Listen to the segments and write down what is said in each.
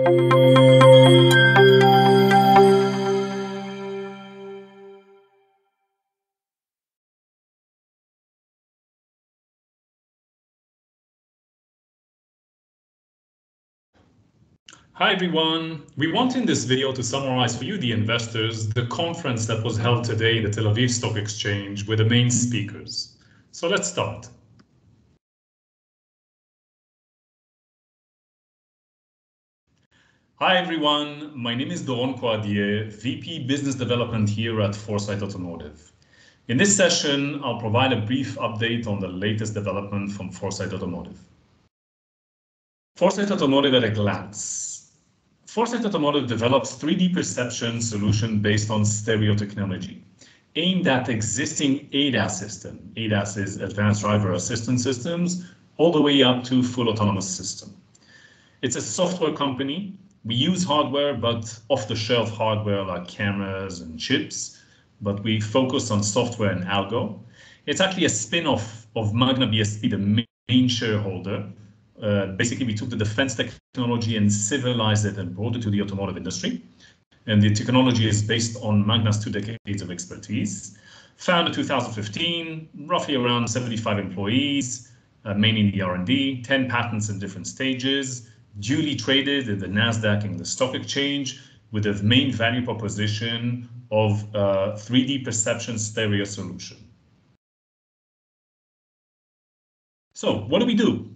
Hi everyone. We want in this video to summarize for you, the investors, the conference that was held today in the Tel Aviv Stock Exchange with the main speakers. So let's start. Hi everyone, my name is Doron Cohadier, VP Business Development here at Foresight Automotive. In this session, I'll provide a brief update on the latest development from Foresight Automotive. Foresight Automotive at a glance. Foresight Automotive develops 3D perception solution based on stereo technology aimed at existing ADAS system. ADAS is Advanced Driver Assistance Systems, all the way up to full autonomous system. It's a software company. We use hardware, but off-the-shelf hardware like cameras and chips, but we focus on software and algo. It's actually a spin-off of Magna BSP, the main shareholder, uh, basically we took the defense technology and civilized it and brought it to the automotive industry. And the technology is based on Magna's two decades of expertise. Founded 2015, roughly around 75 employees, uh, mainly in the R&D, 10 patents in different stages, duly traded in the NASDAQ and the stock exchange with the main value proposition of uh, 3D perception stereo solution. So what do we do?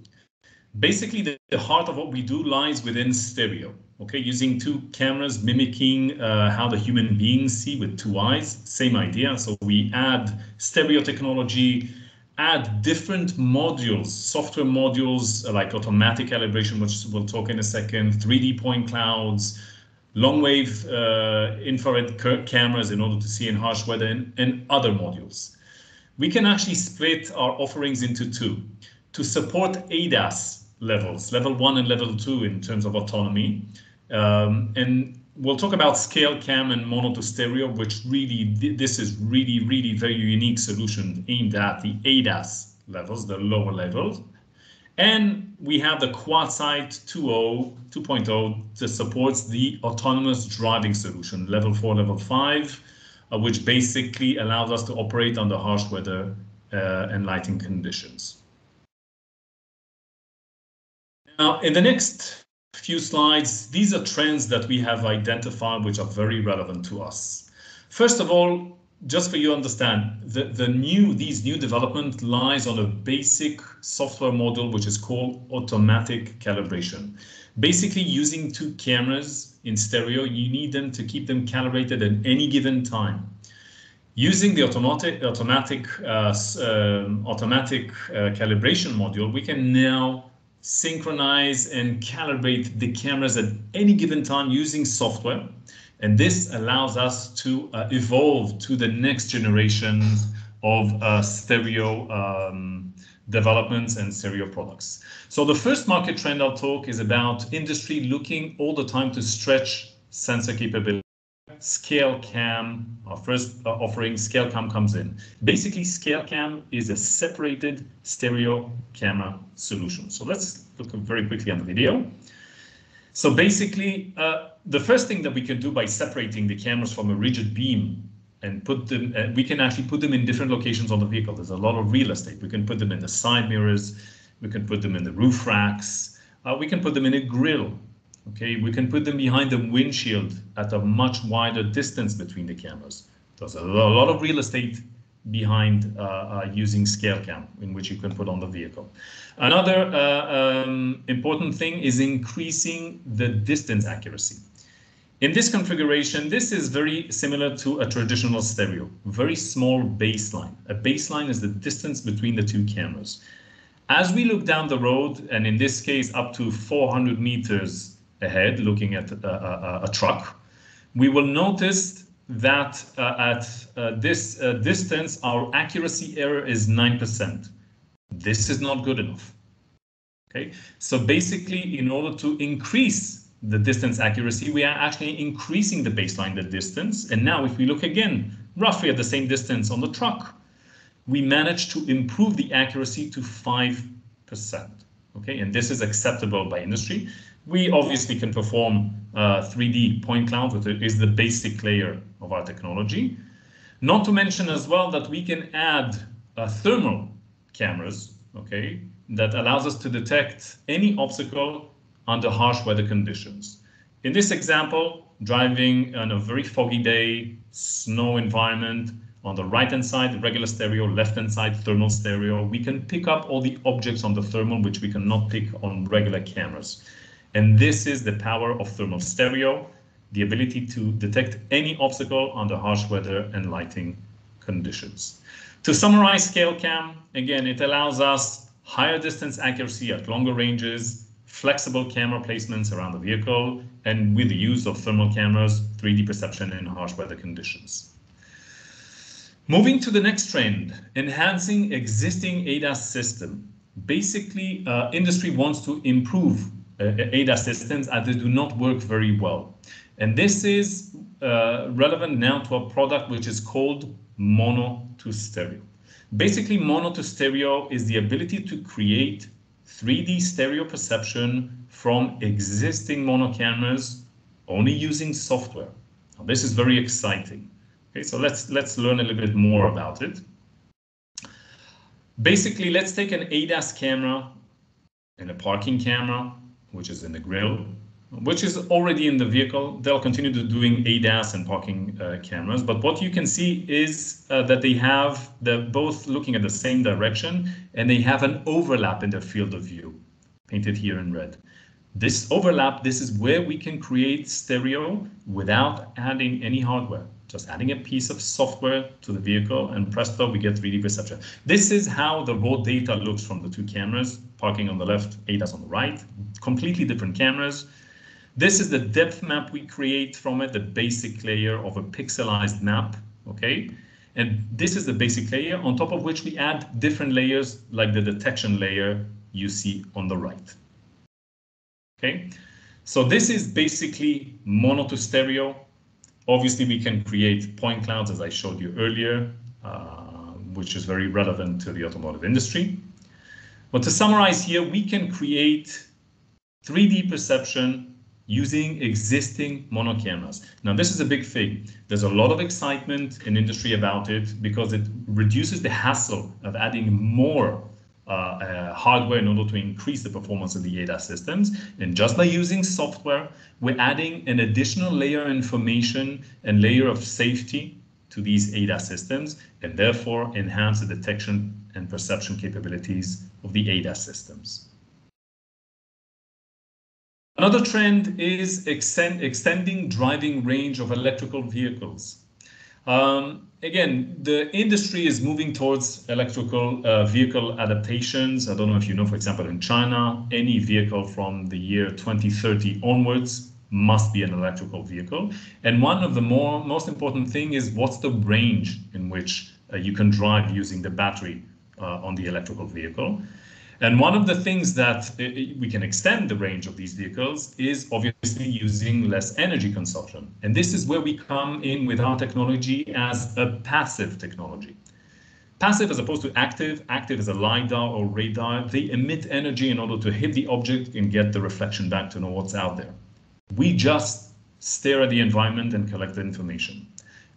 basically the, the, heart of what we do lies within stereo okay using two cameras mimicking uh, how the human beings see with two eyes same idea so we add stereo technology add different modules software modules uh, like automatic calibration which we'll talk in a second 3d point clouds long wave uh, infrared cameras in order to see in harsh weather and, and other modules we can actually split our offerings into two to support ADAS levels, level one and level two in terms of autonomy. Um, and we'll talk about scale cam and mono to stereo, which really, this is really, really very unique solution aimed at the ADAS levels, the lower levels. And we have the QuadSight 2.0, 2.0 that supports the autonomous driving solution, level four, level five, uh, which basically allows us to operate under harsh weather uh, and lighting conditions. Now, in the next few slides, these are trends that we have identified which are very relevant to us. First of all, just for you to understand, the, the new these new development lies on a basic software model which is called automatic calibration. Basically, using two cameras in stereo, you need them to keep them calibrated at any given time. Using the automatic automatic uh, uh, automatic uh, calibration module, we can now synchronize and calibrate the cameras at any given time using software. And this allows us to uh, evolve to the next generation of uh, stereo um, developments and stereo products. So the first market trend I'll talk is about industry looking all the time to stretch sensor capability. Scale Cam, our first uh, offering, Scale Cam comes in. Basically, Scale Cam is a separated stereo camera solution. So let's look very quickly at the video. So basically, uh, the first thing that we can do by separating the cameras from a rigid beam and put them, uh, we can actually put them in different locations on the vehicle. There's a lot of real estate. We can put them in the side mirrors. We can put them in the roof racks. Uh, we can put them in a grill. Okay, we can put them behind the windshield at a much wider distance between the cameras. There's a lot of real estate behind uh, uh, using scale cam in which you can put on the vehicle. Another uh, um, important thing is increasing the distance accuracy. In this configuration, this is very similar to a traditional stereo, very small baseline. A baseline is the distance between the two cameras. As we look down the road, and in this case up to 400 meters ahead looking at a, a, a truck, we will notice that uh, at uh, this uh, distance, our accuracy error is 9%. This is not good enough. Okay, so basically, in order to increase the distance accuracy, we are actually increasing the baseline, the distance. And now if we look again, roughly at the same distance on the truck, we managed to improve the accuracy to 5%. Okay, and this is acceptable by industry. We obviously can perform uh, 3D point cloud, which is the basic layer of our technology. Not to mention as well that we can add uh, thermal cameras, okay, that allows us to detect any obstacle under harsh weather conditions. In this example, driving on a very foggy day, snow environment, on the right hand side, regular stereo, left hand side, thermal stereo, we can pick up all the objects on the thermal which we cannot pick on regular cameras. And this is the power of thermal stereo, the ability to detect any obstacle under harsh weather and lighting conditions. To summarize ScaleCam, again, it allows us higher distance accuracy at longer ranges, flexible camera placements around the vehicle, and with the use of thermal cameras, 3D perception in harsh weather conditions. Moving to the next trend, enhancing existing ADAS system. Basically, uh, industry wants to improve ADAS systems as they do not work very well. And this is uh, relevant now to a product which is called mono to stereo. Basically, mono to stereo is the ability to create 3D stereo perception from existing mono cameras only using software. Now, this is very exciting. Okay, so let's let's learn a little bit more about it. Basically, let's take an ADAS camera and a parking camera, which is in the grill, which is already in the vehicle. They'll continue to doing ADAS and parking uh, cameras, but what you can see is uh, that they have, they're both looking at the same direction and they have an overlap in their field of view, painted here in red. This overlap, this is where we can create stereo without adding any hardware. Just adding a piece of software to the vehicle and presto, we get 3D perception. This is how the raw data looks from the two cameras, parking on the left, ADAS on the right, completely different cameras. This is the depth map we create from it, the basic layer of a pixelized map, okay? And this is the basic layer on top of which we add different layers like the detection layer you see on the right. Okay, so this is basically mono to stereo. Obviously, we can create point clouds as I showed you earlier, uh, which is very relevant to the automotive industry. But to summarize here, we can create 3D perception using existing mono cameras. Now, this is a big thing. There's a lot of excitement in industry about it because it reduces the hassle of adding more Uh, uh, hardware in order to increase the performance of the ADAS systems. And just by using software, we're adding an additional layer of information and layer of safety to these ADAS systems and therefore enhance the detection and perception capabilities of the ADAS systems. Another trend is extend, extending driving range of electrical vehicles. Um, again, the industry is moving towards electrical uh, vehicle adaptations. I don't know if you know, for example, in China, any vehicle from the year 2030 onwards must be an electrical vehicle. And one of the more most important thing is what's the range in which uh, you can drive using the battery uh, on the electrical vehicle. And one of the things that uh, we can extend the range of these vehicles is obviously using less energy consumption. And this is where we come in with our technology as a passive technology. Passive as opposed to active, active is a LiDAR or radar. They emit energy in order to hit the object and get the reflection back to know what's out there. We just stare at the environment and collect the information.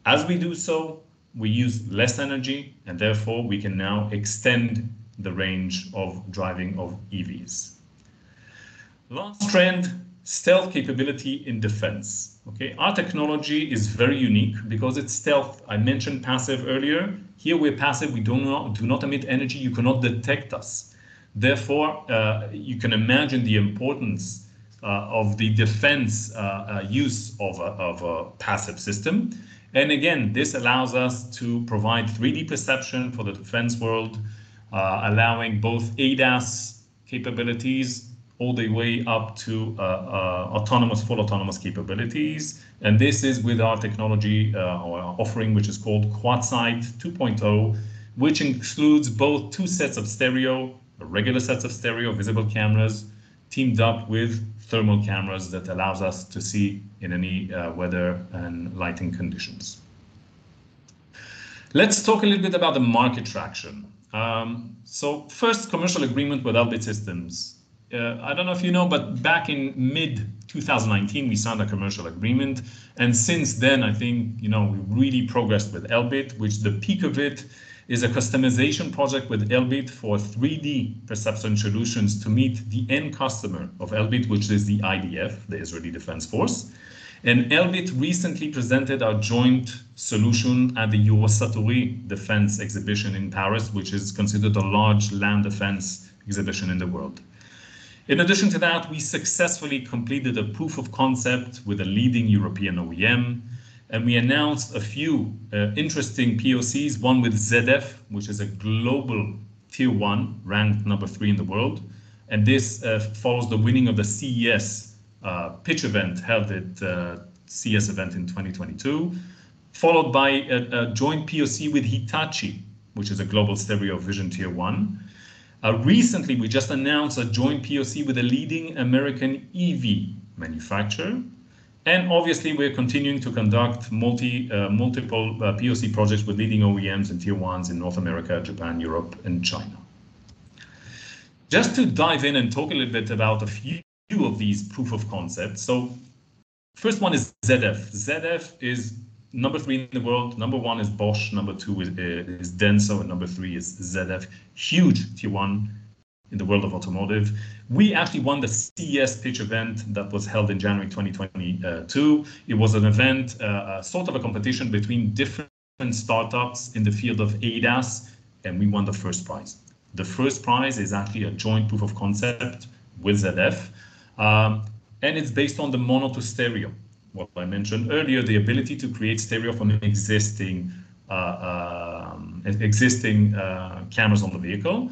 As we do so, we use less energy and therefore we can now extend the range of driving of EVs. Last trend, stealth capability in defense. Okay, our technology is very unique because it's stealth. I mentioned passive earlier. Here we're passive, we do not, do not emit energy, you cannot detect us. Therefore, uh, you can imagine the importance uh, of the defense uh, uh use of a, of a passive system. And again, this allows us to provide 3D perception for the defense world, allowing both ADAS capabilities all the way up to uh, uh, autonomous, full autonomous capabilities. And this is with our technology our offering, which is called QuadSight 2.0, which includes both two sets of stereo, regular sets of stereo visible cameras, teamed up with thermal cameras that allows us to see in any uh, weather and lighting conditions. Let's talk a little bit about the market traction. Um, so first, commercial agreement with Elbit Systems. uh, I don't know if you know, but back in mid 2019, we signed a commercial agreement. And since then, I think, you know, we really progressed with Elbit, which the peak of it is a customization project with Elbit for 3D perception solutions to meet the end customer of Elbit, which is the IDF, the Israeli Defense Force. And Elbit recently presented our joint solution at the Eurosatory Defense Exhibition in Paris, which is considered a large land defense exhibition in the world. In addition to that, we successfully completed a proof of concept with a leading European OEM, and we announced a few uh, interesting POCs, one with ZF, which is a global tier one, ranked number three in the world. And this uh, follows the winning of the CES pitch event held at uh, CES event in 2022, followed by a, a, joint POC with Hitachi, which is a global stereo vision tier one. Uh, recently, we just announced a joint POC with a leading American EV manufacturer. And obviously, we're continuing to conduct multi, uh, multiple uh, POC projects with leading OEMs and tier ones in North America, Japan, Europe, and China. Just to dive in and talk a little bit about a few of these proof of concepts. So first one is ZF. ZF is number three in the world. Number one is Bosch. Number two is, uh, is Denso. And number three is ZF. Huge tier one in the world of automotive. We actually won the CES pitch event that was held in January 2022. It was an event, uh, sort of a competition between different startups in the field of ADAS, and we won the first prize. The first prize is actually a joint proof of concept with ZF. Um, and it's based on the mono to stereo. What I mentioned earlier, the ability to create stereo from existing uh, um, existing uh, cameras on the vehicle.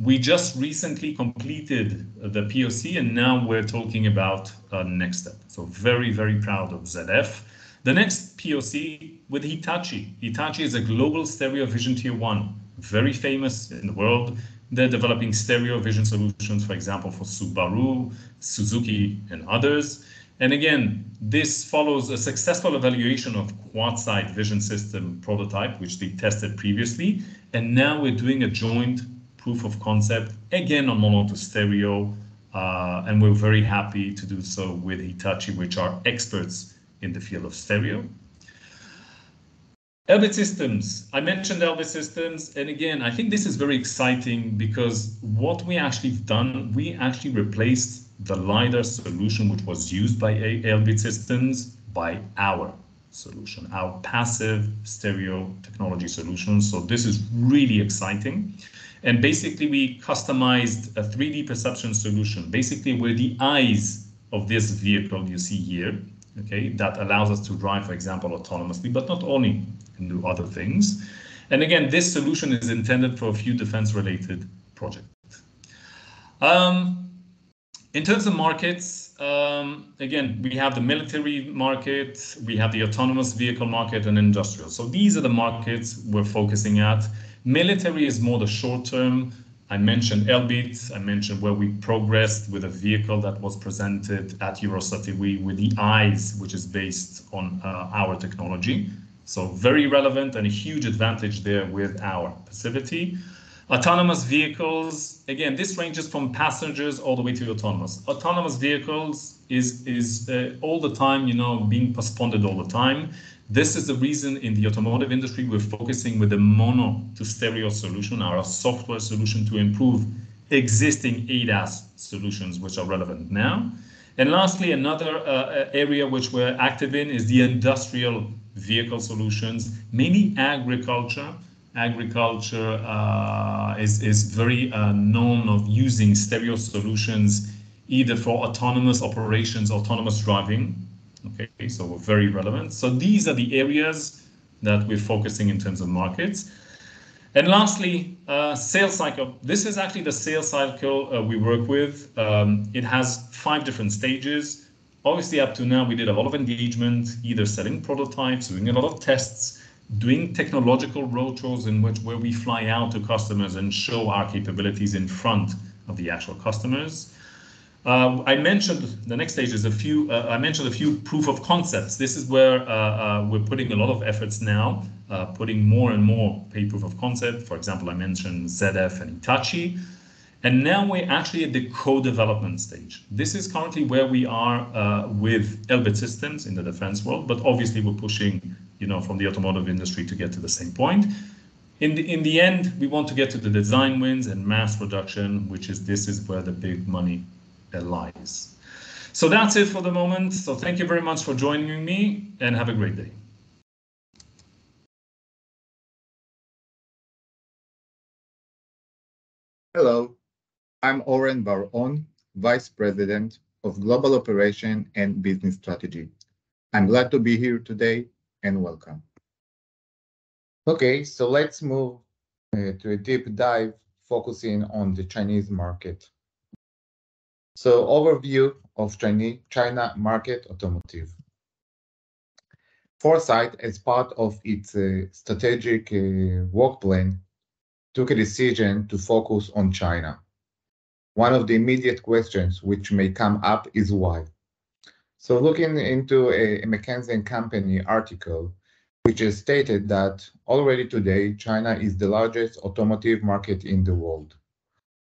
We just recently completed the POC and now we're talking about uh, next step. So very, very proud of ZF. The next POC with Hitachi. Hitachi is a global stereo vision tier one, very famous in the world. They're developing stereo vision solutions, for example, for Subaru, Suzuki, and others. And again, this follows a successful evaluation of QuadSight vision system prototype, which they tested previously. And now we're doing a joint proof of concept, again on mono to stereo. Uh, and we're very happy to do so with Hitachi, which are experts in the field of stereo. Elbit Systems. I mentioned Elbit Systems, and again, I think this is very exciting because what we actually done, we actually replaced the LiDAR solution which was used by Elbit Systems by our solution, our passive stereo technology solution. So this is really exciting. And basically we customized a 3D perception solution, basically where the eyes of this vehicle you see here, okay, that allows us to drive, for example, autonomously, but not only can do other things. And again, this solution is intended for a few defense-related projects. Um, in terms of markets, um, again, we have the military market, we have the autonomous vehicle market, and industrial. So these are the markets we're focusing at. Military is more the short term. I mentioned Elbit. I mentioned where we progressed with a vehicle that was presented at Eurosatory with the eyes, which is based on uh, our technology. So very relevant and a huge advantage there with our passivity. Autonomous vehicles, again, this ranges from passengers all the way to autonomous. Autonomous vehicles is, is uh, all the time, you know, being postponed all the time. This is the reason in the automotive industry we're focusing with the mono to stereo solution, our software solution to improve existing ADAS solutions which are relevant now. And lastly, another uh, area which we're active in is the industrial vehicle solutions, mainly agriculture. Agriculture uh, is, is very uh, known of using stereo solutions either for autonomous operations, autonomous driving. Okay, so we're very relevant. So these are the areas that we're focusing in terms of markets. And lastly, uh, sales cycle. This is actually the sales cycle uh, we work with. Um, it has five different stages obviously up to now we did a lot of engagement, either selling prototypes, doing a lot of tests, doing technological roadshows in which where we fly out to customers and show our capabilities in front of the actual customers. Uh, I mentioned the next stage is a few. Uh, I mentioned a few proof of concepts. This is where uh, uh we're putting a lot of efforts now, uh, putting more and more paid proof of concept. For example, I mentioned ZF and Itachi, And now we're actually at the co-development stage. This is currently where we are uh, with Elbit Systems in the defense world, but obviously we're pushing, you know, from the automotive industry to get to the same point. In the in the end, we want to get to the design wins and mass production, which is this is where the big money lies. So that's it for the moment. So thank you very much for joining me and have a great day. Hello, I'm Oren Bar-On, Vice President of Global Operation and Business Strategy. I'm glad to be here today and welcome. Okay, so let's move uh, to a deep dive focusing on the Chinese market. So overview of China market automotive. Foresight, as part of its uh, strategic uh, work plan, took a decision to focus on China. One of the immediate questions which may come up is why. So looking into a, a McKinsey & Company article, which has stated that already today, China is the largest automotive market in the world.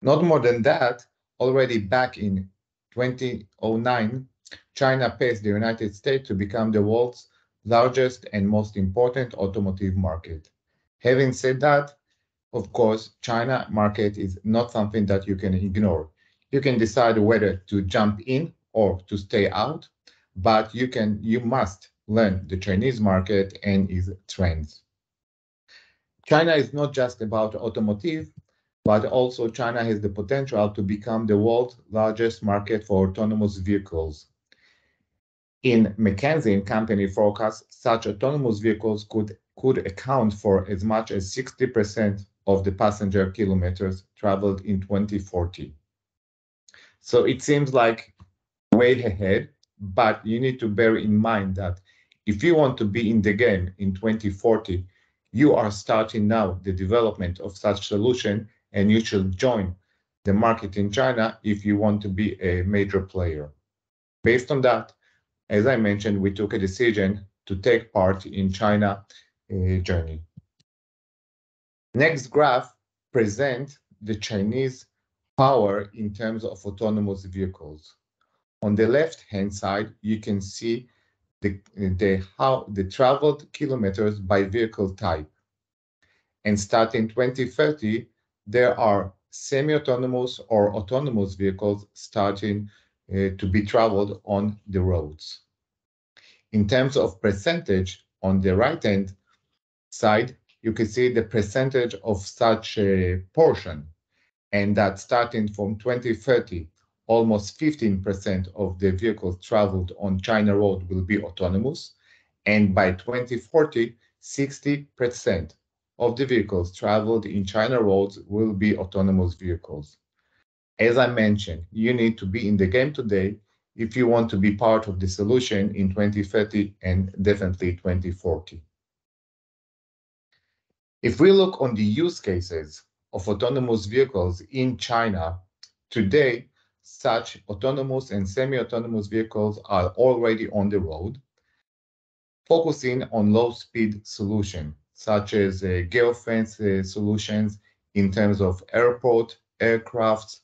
Not more than that, already back in 2009, China paced the United States to become the world's largest and most important automotive market. Having said that, of course, China market is not something that you can ignore. You can decide whether to jump in or to stay out, but you can you must learn the Chinese market and its trends. China is not just about automotive, but also China has the potential to become the world's largest market for autonomous vehicles. In McKinsey & Company forecast, such autonomous vehicles could, could account for as much as 60% of the passenger kilometers traveled in 2040. So it seems like way ahead, but you need to bear in mind that if you want to be in the game in 2040, you are starting now the development of such solution and you should join the market in China if you want to be a major player. Based on that, as I mentioned, we took a decision to take part in China uh, journey. Next graph present the Chinese power in terms of autonomous vehicles. On the left-hand side, you can see the, the, how, the traveled kilometers by vehicle type. And starting 2030, there are semi-autonomous or autonomous vehicles starting uh, to be traveled on the roads. In terms of percentage, on the right-hand side, you can see the percentage of such a portion, and that starting from 2030, almost 15% of the vehicles traveled on China road will be autonomous, and by 2040, 60% of the vehicles traveled in China roads will be autonomous vehicles. As I mentioned, you need to be in the game today if you want to be part of the solution in 2030 and definitely 2040. If we look on the use cases of autonomous vehicles in China, today, such autonomous and semi-autonomous vehicles are already on the road, focusing on low-speed solutions, such as uh, geofence uh, solutions in terms of airport, aircraft,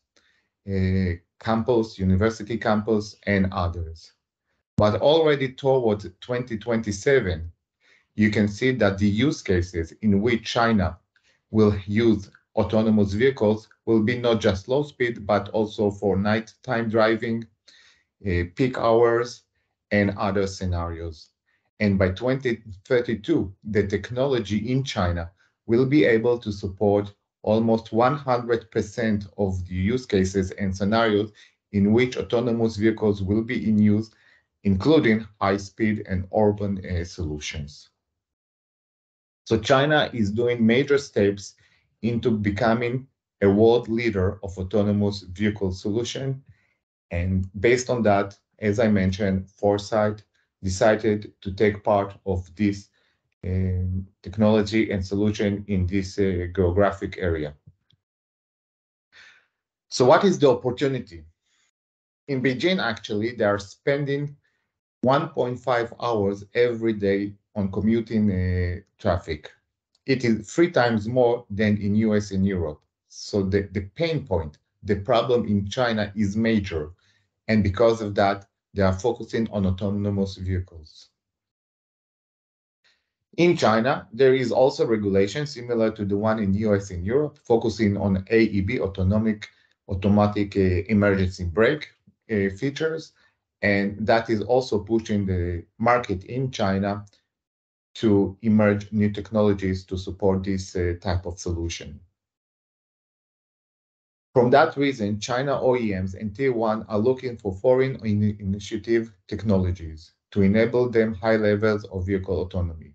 uh, campus, university campus, and others. But already toward 2027, you can see that the use cases in which China will use autonomous vehicles will be not just low speed, but also for nighttime driving, uh, peak hours, and other scenarios. And by 2032, the technology in China will be able to support almost 100% of the use cases and scenarios in which autonomous vehicles will be in use, including high-speed and urban uh, solutions. So China is doing major steps into becoming a world leader of autonomous vehicle solution. And based on that, as I mentioned, Foresight decided to take part of this um, technology and solution in this uh, geographic area. So what is the opportunity? In Beijing, actually, they are spending 1.5 hours every day on commuting uh, traffic. It is three times more than in US and Europe. So the, the pain point the problem in China is major, and because of that, they are focusing on autonomous vehicles. In China, there is also regulation similar to the one in the US and Europe, focusing on AEB, autonomic, automatic uh, emergency brake uh, features, and that is also pushing the market in China to emerge new technologies to support this uh, type of solution. From that reason, China OEMs and Tier 1 are looking for foreign in initiative technologies to enable them high levels of vehicle autonomy.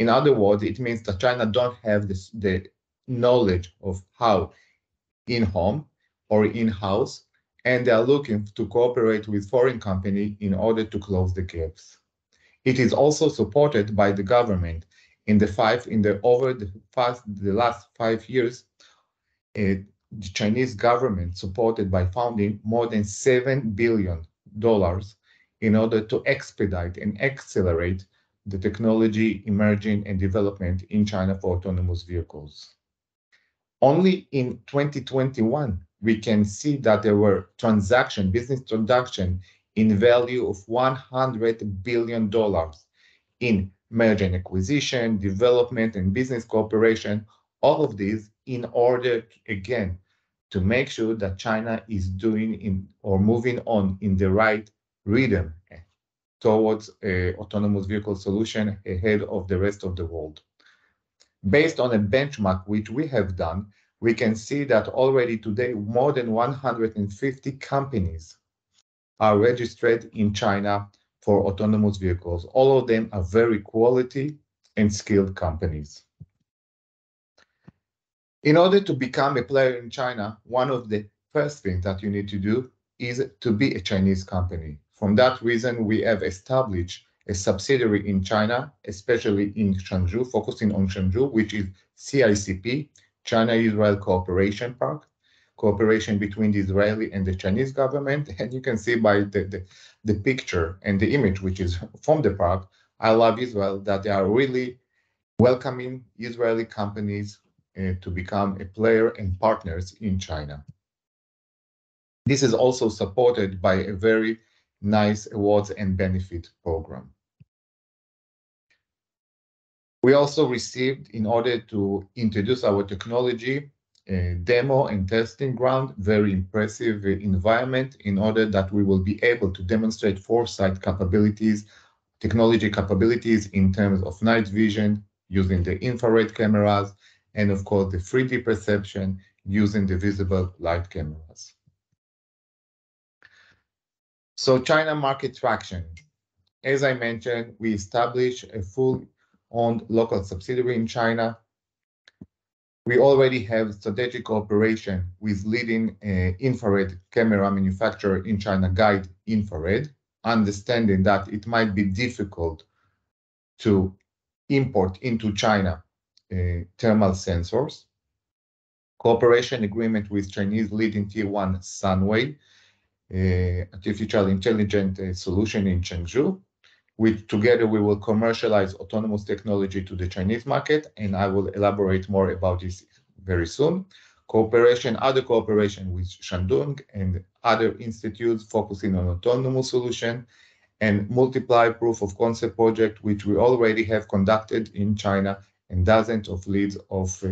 In other words, it means that China don't have this, the knowledge of how in-home or in-house, and they are looking to cooperate with foreign company in order to close the gaps. It is also supported by the government in the five in the over the past the last five years. It, the Chinese government supported by funding more than $7 billion in order to expedite and accelerate the technology emerging and development in China for autonomous vehicles. Only in 2021, we can see that there were transaction, business transaction in value of $100 billion in merger and acquisition, development, and business cooperation, all of these in order, again, to make sure that China is doing in or moving on in the right rhythm eh, towards a autonomous vehicle solution ahead of the rest of the world. Based on a benchmark which we have done, we can see that already today more than 150 companies are registered in China for autonomous vehicles. All of them are very quality and skilled companies. In order to become a player in China, one of the first things that you need to do is to be a Chinese company. From that reason, we have established a subsidiary in China, especially in Changzhou, focusing on Changzhou, which is CICP, China-Israel Cooperation Park, cooperation between the Israeli and the Chinese government. And you can see by the, the, the picture and the image, which is from the park, I love Israel, that they are really welcoming Israeli companies Uh, to become a player and partners in China. This is also supported by a very nice awards and benefit program. We also received, in order to introduce our technology, a demo and testing ground, very impressive environment in order that we will be able to demonstrate foresight capabilities, technology capabilities in terms of night vision using the infrared cameras, and of course the 3D perception using the visible light cameras. So China market traction. As I mentioned, we established a full owned local subsidiary in China. We already have strategic cooperation with leading uh, infrared camera manufacturer in China, Guide Infrared, understanding that it might be difficult to import into China thermal sensors, cooperation agreement with Chinese leading tier one Sunway, uh, artificial intelligent uh, solution in Changzhou, which together we will commercialize autonomous technology to the Chinese market, and I will elaborate more about this very soon. Cooperation, other cooperation with Shandong and other institutes focusing on autonomous solution, and multiply proof of concept project, which we already have conducted in China and dozens of leads of uh,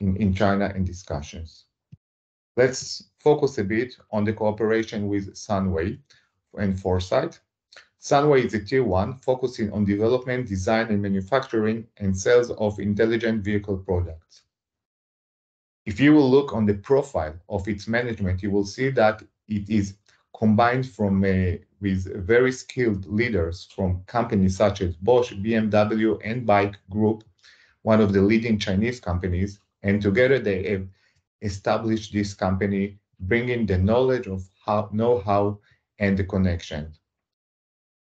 in, in China and discussions. Let's focus a bit on the cooperation with Sunway and Foresight. Sunway is a tier one focusing on development, design, and manufacturing and sales of intelligent vehicle products. If you will look on the profile of its management, you will see that it is combined from a, with very skilled leaders from companies such as Bosch, BMW, and BAIC Group, one of the leading Chinese companies, and together they have established this company, bringing the knowledge of how know-how and the connection.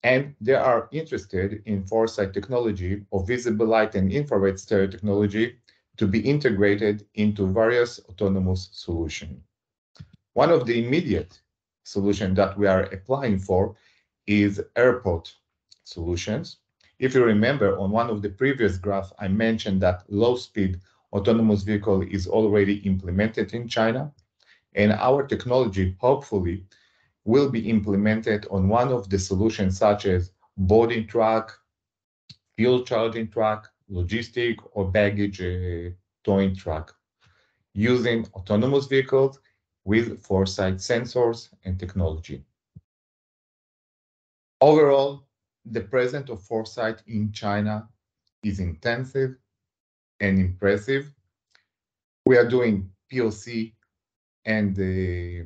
And they are interested in foresight technology of visible light and infrared stereo technology to be integrated into various autonomous solutions. One of the immediate solution that we are applying for is airport solutions. If you remember on one of the previous graphs, I mentioned that low speed autonomous vehicle is already implemented in China. and our technology, hopefully, will be implemented on one of the solutions such as boarding truck, fuel charging truck, logistic, or baggage uh, towing truck, using autonomous vehicles with foresight sensors and technology. Overall, the presence of foresight in China is intensive and impressive. We are doing POC and uh,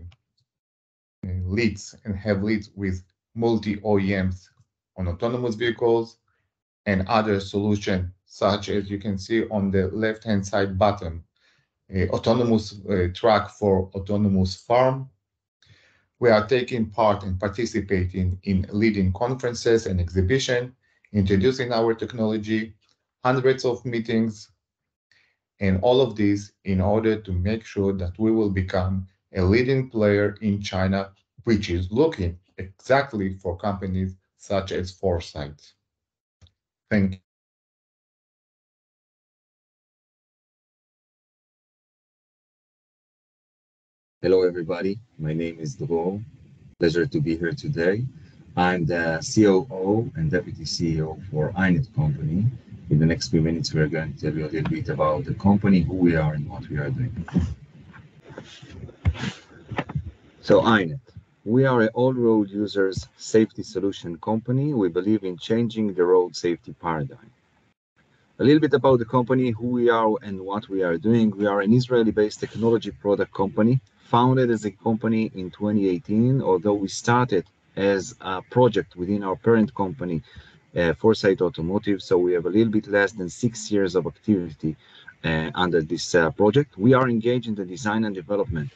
leads and have leads with multi OEMs on autonomous vehicles and other solutions, such as you can see on the left-hand side bottom, autonomous truck for autonomous farm. We are taking part and participating in leading conferences and exhibition, introducing our technology, hundreds of meetings, and all of this in order to make sure that we will become a leading player in China, which is looking exactly for companies such as Foresight. Thank Hello, everybody. My name is Dror. Pleasure to be here today. I'm the COO and Deputy CEO for Eye-Net Company. In the next few minutes, we're going to tell you a little bit about the company, who we are, and what we are doing. So Eye-Net, we are an all-road users safety solution company. We believe in changing the road safety paradigm. A little bit about the company, who we are, and what we are doing. We are an Israeli-based technology product company founded as a company in 2018, although we started as a project within our parent company, uh, Foresight Automotive. So we have a little bit less than six years of activity uh, under this uh, project. We are engaged in the design and development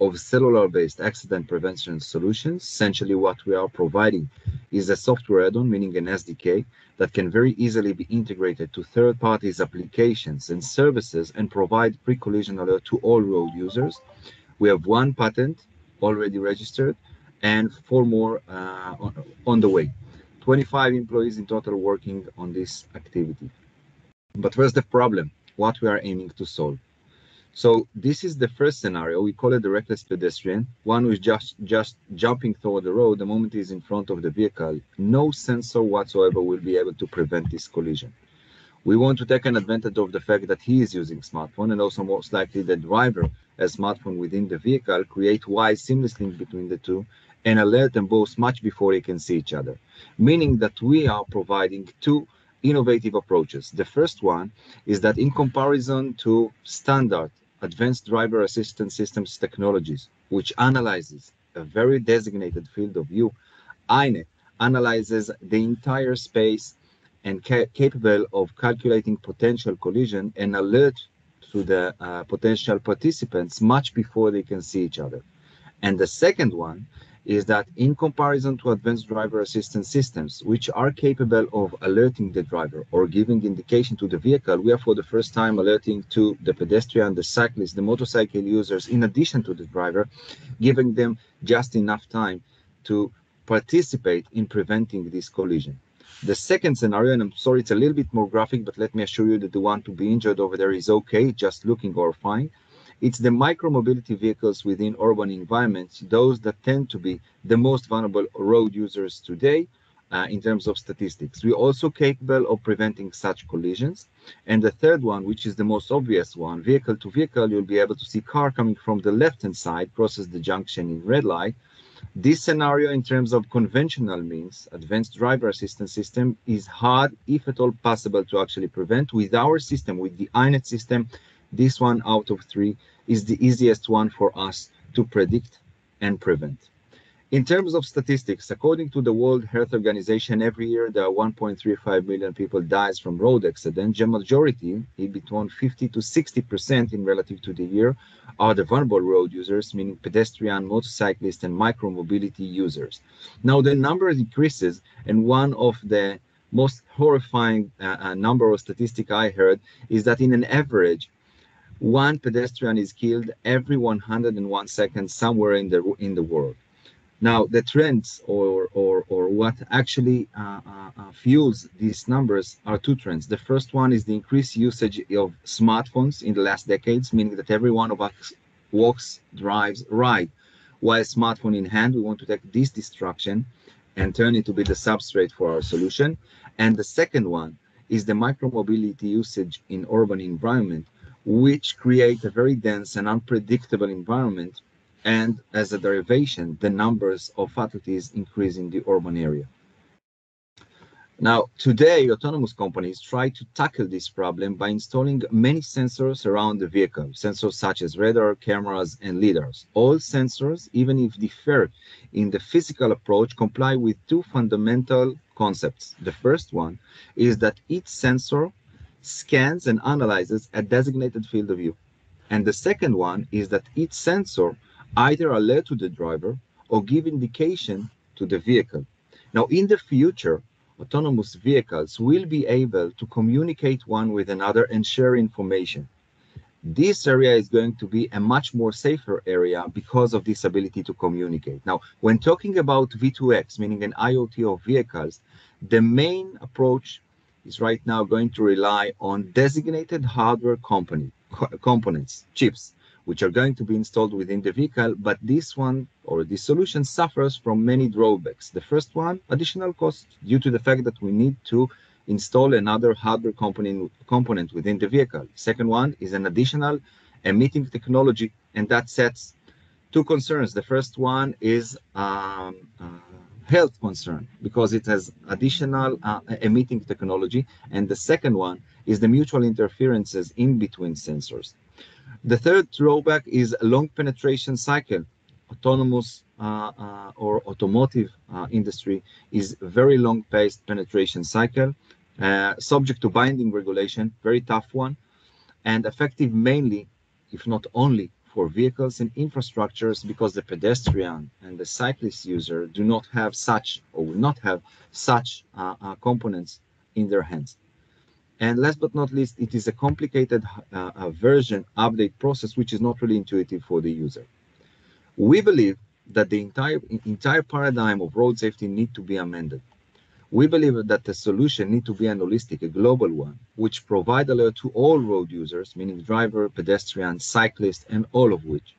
of cellular-based accident prevention solutions. Essentially, what we are providing is a software add-on, meaning an SDK, that can very easily be integrated to third parties' applications and services and provide pre-collision alert to all road users. We have one patent already registered and four more uh, on, on the way. 25 employees in total working on this activity. But where's the problem? What we are aiming to solve? So this is the first scenario. We call it the reckless pedestrian. One who is just just jumping toward the road the moment he's in front of the vehicle. No sensor whatsoever will be able to prevent this collision. We want to take an advantage of the fact that he is using smartphone and also most likely the driver has smartphone within the vehicle, create wide seamless link between the two and alert them both much before they can see each other. Meaning that we are providing two innovative approaches. The first one is that in comparison to standard advanced driver assistance systems technologies, which analyzes a very designated field of view, Eye-Net analyzes the entire space and ca capable of calculating potential collision and alert to the uh, potential participants much before they can see each other. And the second one is that in comparison to advanced driver assistance systems, which are capable of alerting the driver or giving indication to the vehicle, we are for the first time alerting to the pedestrian, the cyclist, the motorcycle users, in addition to the driver, giving them just enough time to participate in preventing this collision. The second scenario, and I'm sorry it's a little bit more graphic, but let me assure you that the one to be injured over there is okay, just looking or fine. It's the micro-mobility vehicles within urban environments, those that tend to be the most vulnerable road users today uh, in terms of statistics. We're also capable of preventing such collisions. And the third one, which is the most obvious one, vehicle to vehicle, you'll be able to see car coming from the left-hand side, crosses the junction in red light. This scenario in terms of conventional means, advanced driver assistance system, is hard, if at all possible, to actually prevent. With our system, with the Eye-Net system, this one out of three is the easiest one for us to predict and prevent. In terms of statistics, according to the World Health Organization, every year there are 1.35 million people dies from road accidents. The majority, between 50 to 60 percent in relative to the year, are the vulnerable road users, meaning pedestrian, motorcyclist, and micromobility users. Now the number decreases, and one of the most horrifying uh, uh number of statistic I heard is that in an average, one pedestrian is killed every 101 seconds somewhere in the in the world. Now, the trends or or or what actually uh, uh, uh, fuels these numbers are two trends. The first one is the increased usage of smartphones in the last decades, meaning that every one of us walks, drives, ride. While smartphone in hand, we want to take this distraction and turn it to be the substrate for our solution. And the second one is the micromobility usage in urban environment, which create a very dense and unpredictable environment. And as a derivation, the numbers of fatalities increase in the urban area. Now, today, autonomous companies try to tackle this problem by installing many sensors around the vehicle, sensors such as radar, cameras, and lidars. All sensors, even if differ in the physical approach, comply with two fundamental concepts. The first one is that each sensor scans and analyzes a designated field of view. And the second one is that each sensor either alert to the driver or give indication to the vehicle. Now, in the future, autonomous vehicles will be able to communicate one with another and share information. This area is going to be a much more safer area because of this ability to communicate. Now, when talking about V2X, meaning an IoT of vehicles, the main approach is right now going to rely on designated hardware company, co components, chips, which are going to be installed within the vehicle, but this one or this solution suffers from many drawbacks. The first one, additional cost due to the fact that we need to install another hardware component, component within the vehicle. Second one is an additional emitting technology, and that sets two concerns. The first one is um, uh, health concern because it has additional uh, emitting technology, and the second one is the mutual interferences in between sensors. The third drawback is a long penetration cycle. Autonomous uh, uh, or automotive uh, industry is very long paced penetration cycle, uh, subject to binding regulation, very tough one, and effective mainly, if not only, for vehicles and infrastructures because the pedestrian and the cyclist user do not have such or will not have such uh, uh, components in their hands. And last but not least, it is a complicated uh, version update process, which is not really intuitive for the user. We believe that the entire, entire paradigm of road safety need to be amended. We believe that the solution need to be an holistic, a global one, which provide alert to all road users, meaning driver, pedestrian, cyclist, and all of which.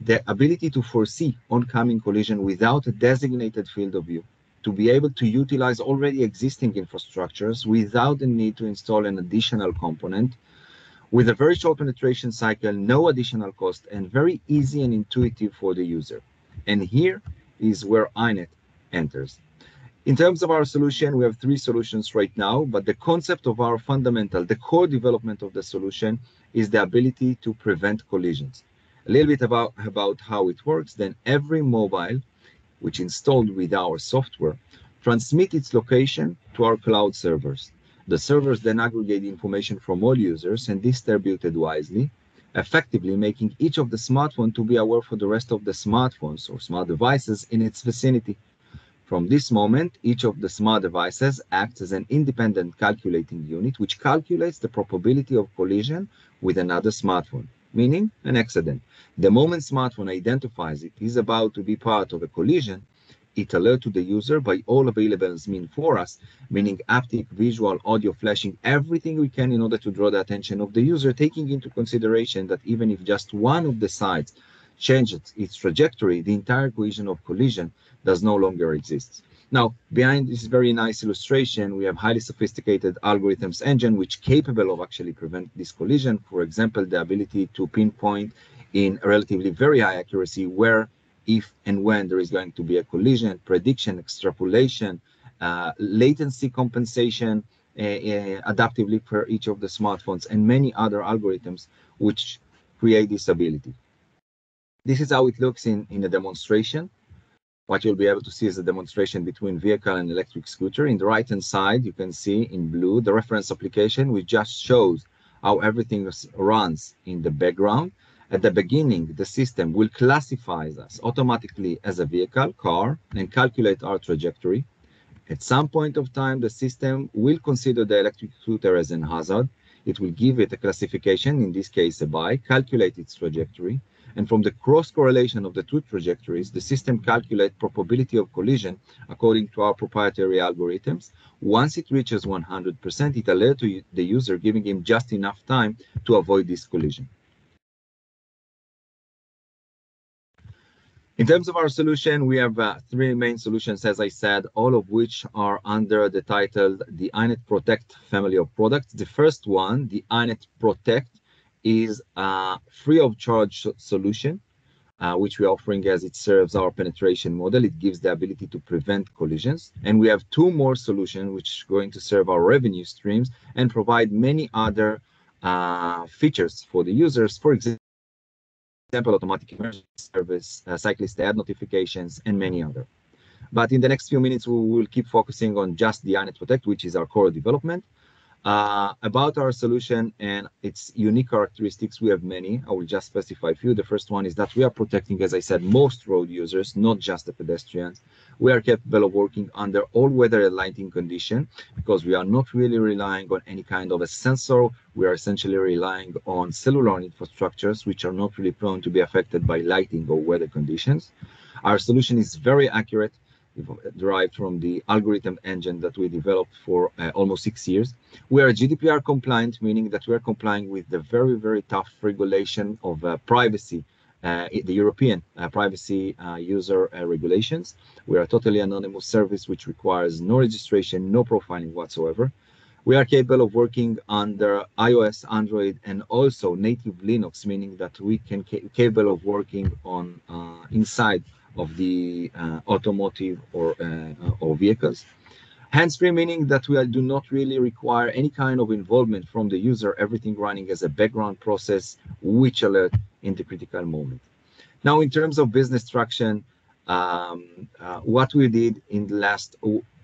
The ability to foresee oncoming collision without a designated field of view, to be able to utilize already existing infrastructures without the need to install an additional component with a very short penetration cycle, no additional cost, and very easy and intuitive for the user. And here is where Eye-Net enters. In terms of our solution, we have three solutions right now, but the concept of our fundamental, the core development of the solution is the ability to prevent collisions. A little bit about, about how it works, then every mobile which installed with our software, transmit its location to our cloud servers. The servers then aggregate information from all users and distribute it wisely, effectively making each of the smartphone to be aware for the rest of the smartphones or smart devices in its vicinity. From this moment, each of the smart devices acts as an independent calculating unit, which calculates the probability of collision with another smartphone meaning an accident. The moment smartphone identifies it is about to be part of a collision, it alerts to the user by all available means for us, meaning haptic, visual, audio, flashing, everything we can in order to draw the attention of the user, taking into consideration that even if just one of the sides changes its trajectory, the entire cohesion of collision does no longer exist. Now, behind this very nice illustration, we have highly sophisticated algorithms engine, which capable of actually prevent this collision. For example, the ability to pinpoint in relatively very high accuracy where, if and when there is going to be a collision, prediction, extrapolation, uh, latency compensation, uh, uh, adaptively for each of the smartphones, and many other algorithms which create this ability. This is how it looks in, in a demonstration. What you'll be able to see is a demonstration between vehicle and electric scooter. In the right-hand side, you can see in blue the reference application, which just shows how everything runs in the background. At the beginning, the system will classify us automatically as a vehicle, car, and calculate our trajectory. At some point of time, the system will consider the electric scooter as an hazard. It will give it a classification, in this case a bike, calculate its trajectory, and from the cross correlation of the two trajectories, the system calculates probability of collision according to our proprietary algorithms. Once it reaches 100%, it alerts the user, giving him just enough time to avoid this collision. In terms of our solution, we have uh, three main solutions, as I said, all of which are under the title the Eye-Net Protect family of products. The first one, the Eye-Net Protect, is a free of charge solution, uh, which we're offering as it serves our penetration model. It gives the ability to prevent collisions. And we have two more solutions, which are going to serve our revenue streams and provide many other uh, features for the users. For example, automatic emergency service, uh, cyclist ad notifications, and many other. But in the next few minutes, we will keep focusing on just the Eye-Net Protect, which is our core development. Uh, about our solution and its unique characteristics, we have many. I will just specify a few. The first one is that we are protecting, as I said, most road users, not just the pedestrians. We are capable of working under all weather and lighting condition because we are not really relying on any kind of a sensor. We are essentially relying on cellular infrastructures, which are not really prone to be affected by lighting or weather conditions. Our solution is very accurate derived from the algorithm engine that we developed for uh, almost six years. We are GDPR compliant, meaning that we are complying with the very, very tough regulation of uh, privacy, uh, the European uh, privacy uh, user uh, regulations. We are a totally anonymous service which requires no registration, no profiling whatsoever. We are capable of working under iOS, Android, and also native Linux, meaning that we can ca capable of working on inside of the uh, automotive or uh, or vehicles. Hands-free meaning that we do not really require any kind of involvement from the user, everything running as a background process, which alert in the critical moment. Now, in terms of business traction, um, uh, what we did in the last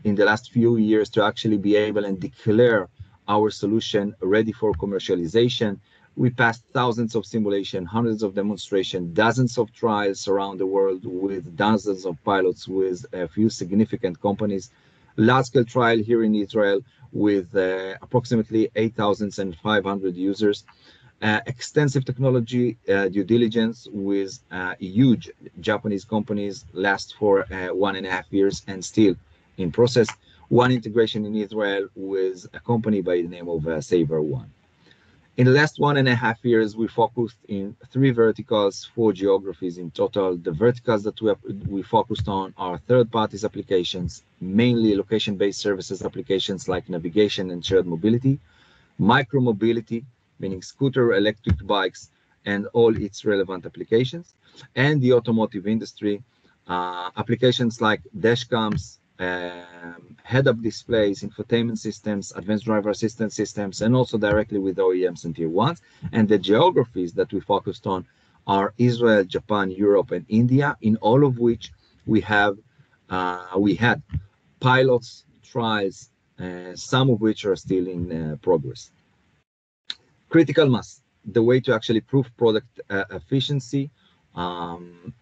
in the last few years to actually be able and declare our solution ready for commercialization we passed thousands of simulation, hundreds of demonstration, dozens of trials around the world with dozens of pilots with a few significant companies. Large-scale trial here in Israel with uh, approximately 8,500 users. Uh, extensive technology uh, due diligence with uh, huge Japanese companies last for uh, one and a half years and still in process. One integration in Israel with a company by the name of uh, SaverOne. In the last one and a half years, we focused in three verticals, four geographies in total. The verticals that we, we focused on are third parties applications, mainly location-based services applications like navigation and shared mobility, micro mobility, meaning scooter, electric bikes, and all its relevant applications, and the automotive industry, uh, applications like dashcams, um, head-up displays, infotainment systems, advanced driver assistance systems, and also directly with OEMs and tier ones. And the geographies that we focused on are Israel, Japan, Europe, and India, in all of which we have uh, we had pilots, trials, uh, some of which are still in uh, progress. Critical mass, the way to actually prove product uh, efficiency. Um,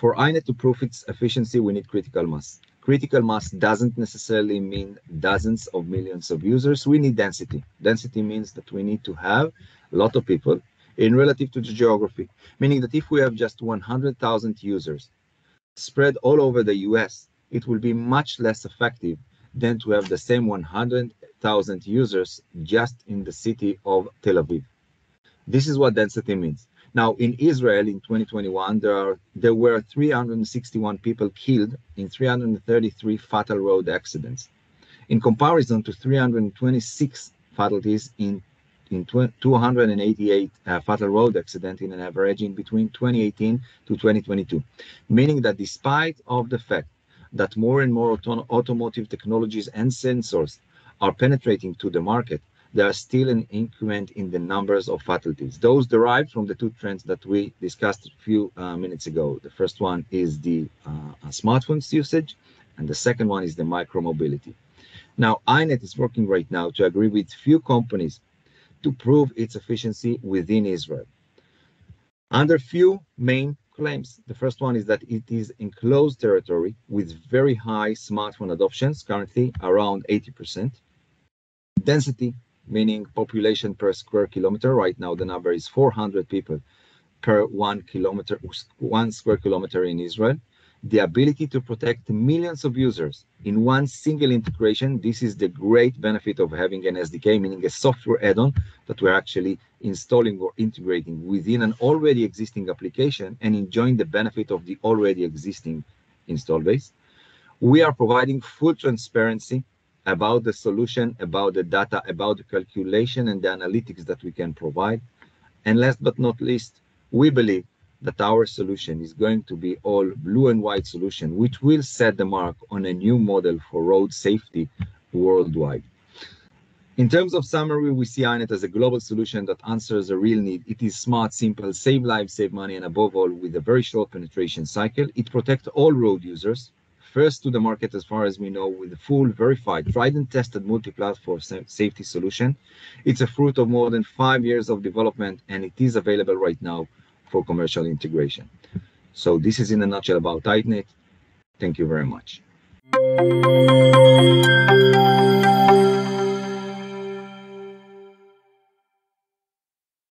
for Eye-Net to prove its efficiency, we need critical mass. Critical mass doesn't necessarily mean dozens of millions of users. We need density. Density means that we need to have a lot of people in relative to the geography, meaning that if we have just 100,000 users spread all over the US, it will be much less effective than to have the same 100,000 users just in the city of Tel Aviv. This is what density means. Now, in Israel in 2021, there are there were 361 people killed in 333 fatal road accidents, in comparison to 326 fatalities in in 288 uh, fatal road accidents in an average in between 2018 to 2022, meaning that despite of the fact that more and more auto automotive technologies and sensors are penetrating to the market, there are still an increment in the numbers of fatalities. Those derived from the two trends that we discussed a few uh, minutes ago. The first one is the uh, smartphones usage, and the second one is the micromobility. Now, Eye-Net is working right now to agree with few companies to prove its efficiency within Israel. Under few main claims. The first one is that it is enclosed territory with very high smartphone adoptions, currently around 80%. Density meaning population per square kilometer. Right now, the number is 400 people per one kilometer, one square kilometer in Israel. the ability to protect millions of users in one single integration. This is the great benefit of having an SDK, meaning a software add-on that we're actually installing or integrating within an already existing application and enjoying the benefit of the already existing install base. We are providing full transparency about the solution, about the data, about the calculation and the analytics that we can provide. And last but not least, we believe that our solution is going to be all blue and white solution, which will set the mark on a new model for road safety worldwide. In terms of summary, we see Eye-Net as a global solution that answers a real need. It is smart, simple, save lives, save money, and above all, with a very short penetration cycle. It protects all road users, first to the market as far as we know with a full verified tried and tested multi-platform safety solution it's a fruit of more than five years of development and it is available right now for commercial integration. So this is in a nutshell about Eye-Net. Thank you very much.